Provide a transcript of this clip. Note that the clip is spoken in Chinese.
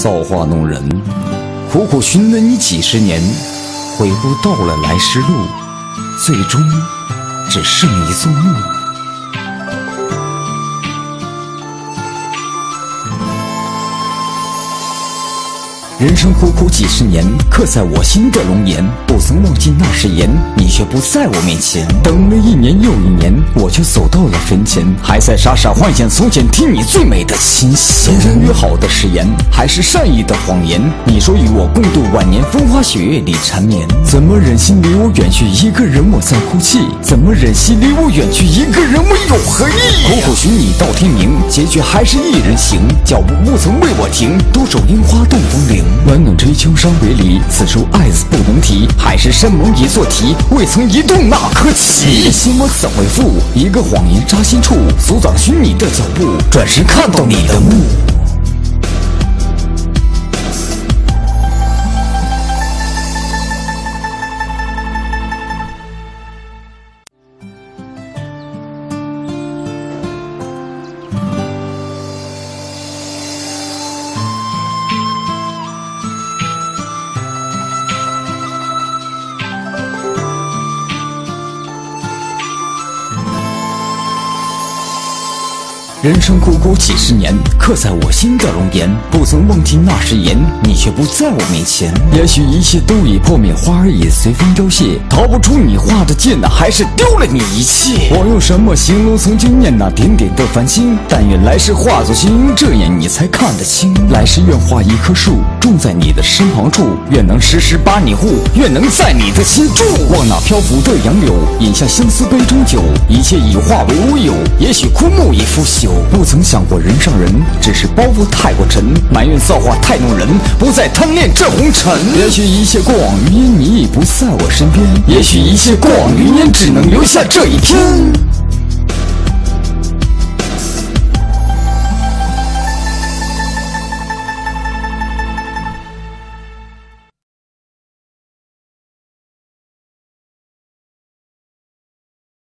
造化弄人，苦苦寻了你几十年，回不到了来时路，最终只剩一座墓。人生苦苦几十年，刻在我心的容颜，不曾忘记那誓言，你却不在我面前。等了一年又一年，我却走到了坟前，还在傻傻幻想从前听你最美的琴弦。人约好的誓言，还是善意的谎言？你说与我共度晚年，风花雪月里缠绵，怎么忍心离我远去？一个人我在哭泣，怎么忍心离我远去？一个人我有何意？苦苦寻你到天明，结局还是一人行，脚步不曾为我停，独守樱花动风铃。暖暖追秋伤别离，此处爱字不能提。海誓山盟一座题，未曾移动那颗棋。你的心我怎会负？一个谎言扎心处，阻挡虚拟的脚步。转身看到你的墓。人生苦苦几十年，刻在我心的容颜，不曾忘记那誓言，你却不在我面前。也许一切都已破灭，花儿已随风凋谢，逃不出你画的剑，那还是丢了你一切。我用什么形容曾经念那点点的繁星？但愿来世化作星云，这眼你才看得清。来世愿化一棵树，种在你的身旁处，愿能时时把你护，愿能在你的心住。望那漂浮的杨柳，饮下相思杯中酒，一切已化为乌有。也许枯木已腐朽。不曾想过人上人，只是包袱太过沉，埋怨造化太弄人，不再贪恋这红尘。也许一切过往云烟，你已不在我身边；也许一切过往云烟，只能留下这一天。